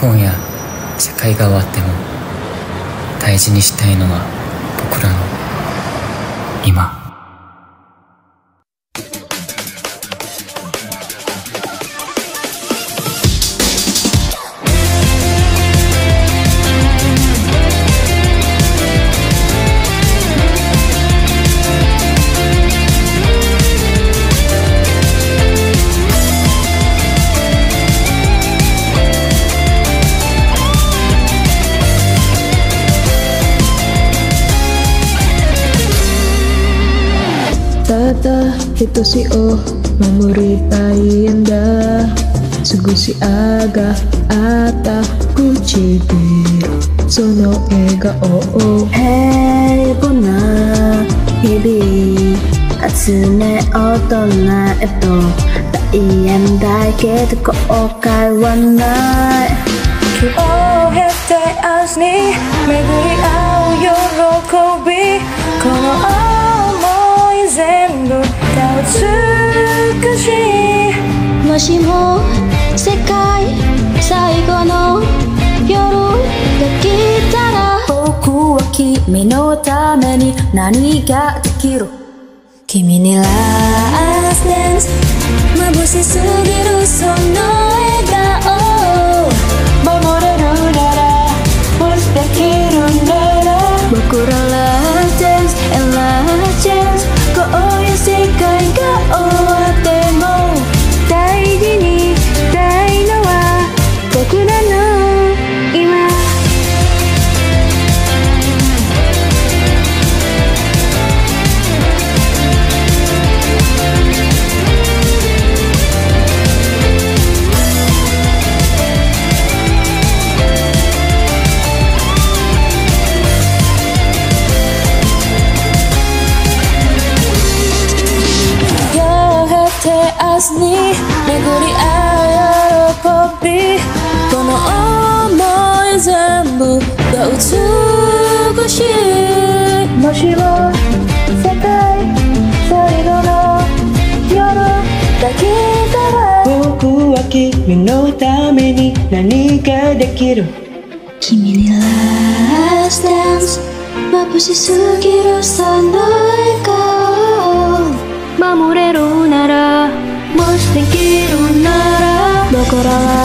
今夜世界が終わっても大事にしたいのは僕らの今。ただ一つを守りたいんだ少しあがあった唇その笑顔を平凡な日々集め大人いも世界最後の夜が来たら。僕は君のために何ができる？君にラストダンス眩しすぎるその明日に巡り合う喜び。この想い全部が美しい。もしも世界最後の夜が来たら。僕は君のために何ができる。君にラストダンス眩しすぎるその lloraba